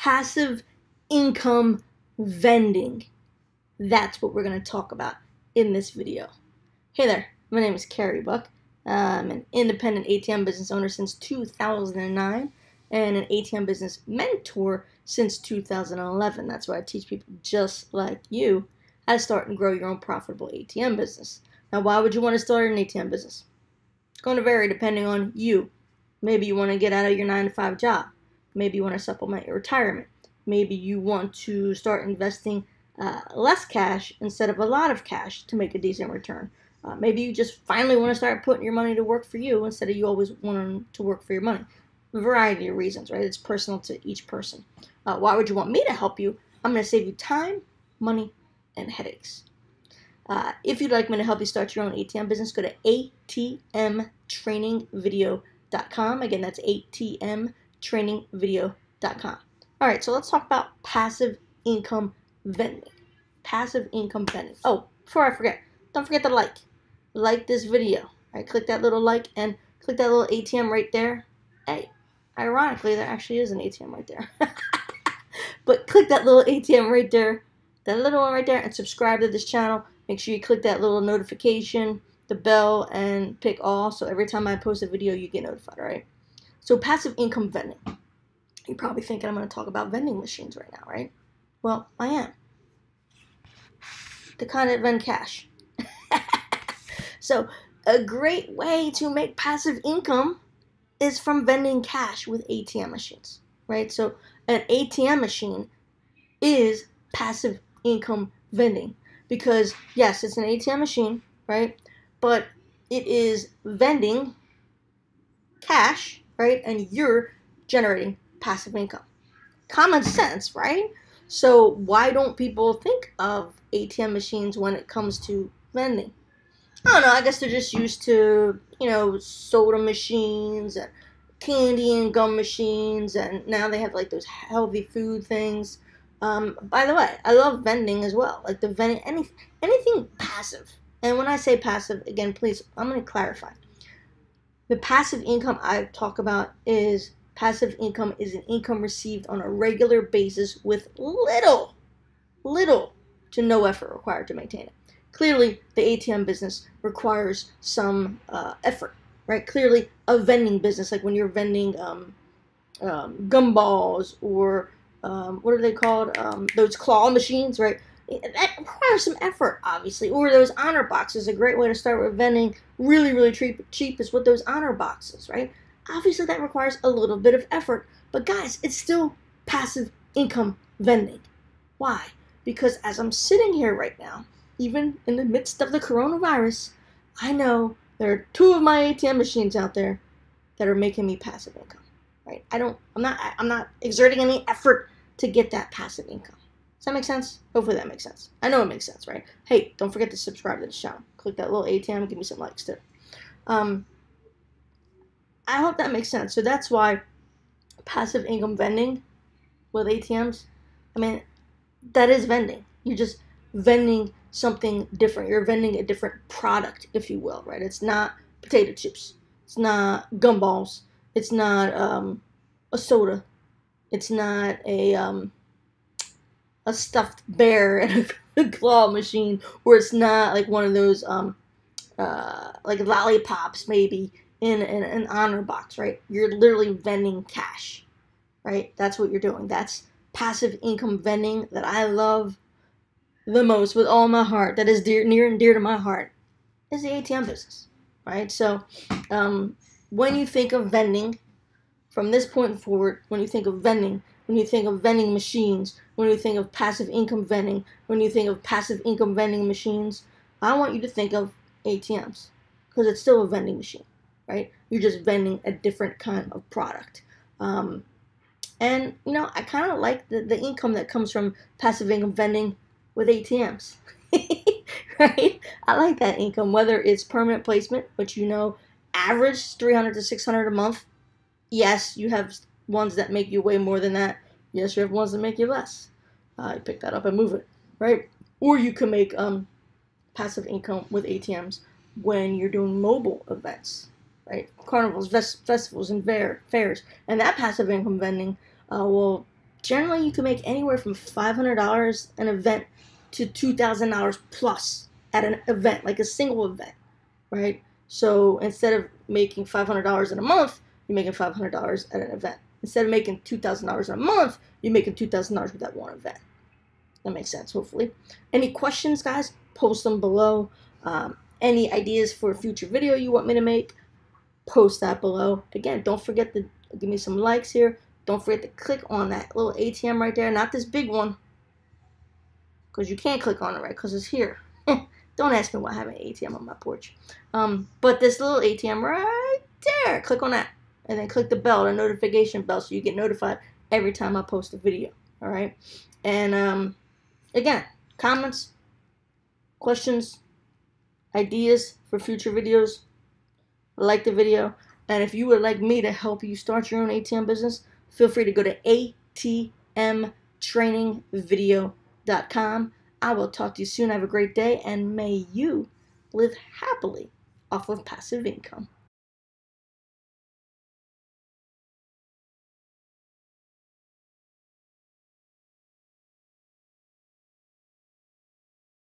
passive income vending. That's what we're going to talk about in this video. Hey there, my name is Carey Buck. I'm an independent ATM business owner since 2009 and an ATM business mentor since 2011. That's why I teach people just like you how to start and grow your own profitable ATM business. Now, why would you want to start an ATM business? It's going to vary depending on you. Maybe you want to get out of your 9 to 5 job. Maybe you want to supplement your retirement. Maybe you want to start investing uh, less cash instead of a lot of cash to make a decent return. Uh, maybe you just finally want to start putting your money to work for you instead of you always wanting to work for your money. A variety of reasons, right? It's personal to each person. Uh, why would you want me to help you? I'm going to save you time, money, and headaches. Uh, if you'd like me to help you start your own ATM business, go to atmtrainingvideo.com. Again, that's atmtrainingvideo.com. All right, so let's talk about passive income vending. Passive income vending. Oh, before I forget, don't forget to like. Like this video. All right, click that little like and click that little ATM right there. Hey, ironically, there actually is an ATM right there. but click that little ATM right there, that little one right there, and subscribe to this channel. Make sure you click that little notification, the bell, and pick all. So every time I post a video, you get notified, all right? So passive income vending. You're probably thinking I'm going to talk about vending machines right now, right? Well, I am. The kind that vend cash. so a great way to make passive income is from vending cash with ATM machines, right? So an ATM machine is passive income vending because yes, it's an ATM machine, right? But it is vending cash, right? And you're generating passive income. Common sense, right? So why don't people think of ATM machines when it comes to vending? I don't know. I guess they're just used to, you know, soda machines and candy and gum machines, and now they have like those healthy food things. Um, by the way, I love vending as well. Like the vending, any, anything passive. And when I say passive, again, please, I'm going to clarify. The passive income I talk about is passive income is an income received on a regular basis with little, little to no effort required to maintain it. Clearly, the ATM business requires some uh, effort, right? Clearly, a vending business, like when you're vending um, um, gumballs or um, what are they called? Um, those claw machines, right? That requires some effort, obviously. Or those honor boxes. A great way to start with vending, really, really cheap, cheap is with those honor boxes, right? Obviously, that requires a little bit of effort. But guys, it's still passive income vending. Why? Because as I'm sitting here right now, even in the midst of the coronavirus, I know there are two of my ATM machines out there that are making me passive income. Right? I don't. I'm not. I'm not exerting any effort to get that passive income. Does that make sense? Hopefully that makes sense. I know it makes sense, right? Hey, don't forget to subscribe to the channel. Click that little ATM. Give me some likes too. Um, I hope that makes sense. So that's why passive income vending with ATMs. I mean, that is vending. You're just vending something different. You're vending a different product, if you will, right? It's not potato chips. It's not gumballs. It's not um, a soda. It's not a um, a stuffed bear and a claw machine, where it's not like one of those um, uh, like lollipops maybe in, in an honor box, right? You're literally vending cash, right? That's what you're doing. That's passive income vending that I love the most with all my heart, that is dear, near and dear to my heart, is the ATM business, right? So, um, when you think of vending, from this point forward, when you think of vending, when you think of vending machines, when you think of passive income vending, when you think of passive income vending machines, I want you to think of ATMs because it's still a vending machine, right? You're just vending a different kind of product. Um, and, you know, I kind of like the, the income that comes from passive income vending with ATMs. right? I like that income, whether it's permanent placement, which you know average 300 to 600 a month. Yes, you have ones that make you way more than that. Yes, you have ones that make you less. Uh, you pick that up and move it, right? Or you can make um, passive income with ATMs when you're doing mobile events, right? Carnivals, festivals, and fair, fairs. And that passive income vending uh, generally you can make anywhere from $500 an event to $2,000 plus at an event, like a single event, right? So instead of making $500 in a month, you're making $500 at an event. Instead of making $2,000 a month, you're making $2,000 with that one event. That makes sense, hopefully. Any questions, guys? Post them below. Um, any ideas for a future video you want me to make? Post that below. Again, don't forget to give me some likes here. Don't forget to click on that little ATM right there, not this big one. Because you can't click on it, right? Because it's here. don't ask me why I have an ATM on my porch. Um, but this little ATM right there, click on that. And then click the bell, the notification bell, so you get notified every time I post a video. All right. And um, again, comments, questions, ideas for future videos, like the video. And if you would like me to help you start your own ATM business, feel free to go to atmtrainingvideo.com. I will talk to you soon. Have a great day, and may you live happily off of passive income.